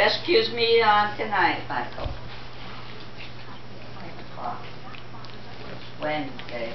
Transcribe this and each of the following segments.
Rescues me on tonight, Michael. Wednesday.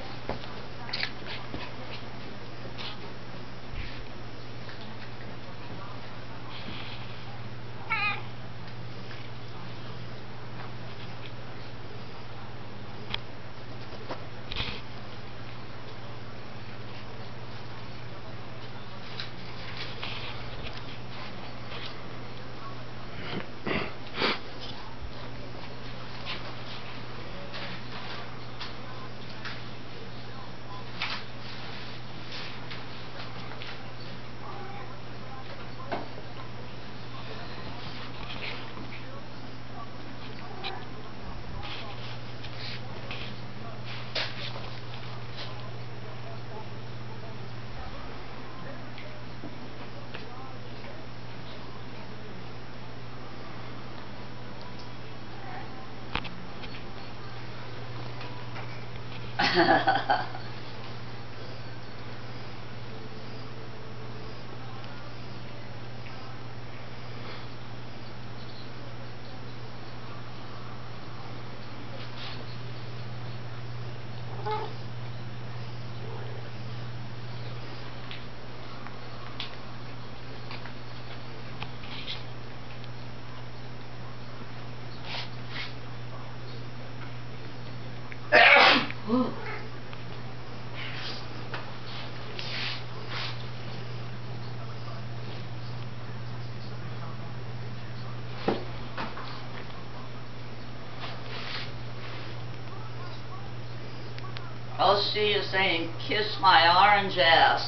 Ooh. she is saying, kiss my orange ass.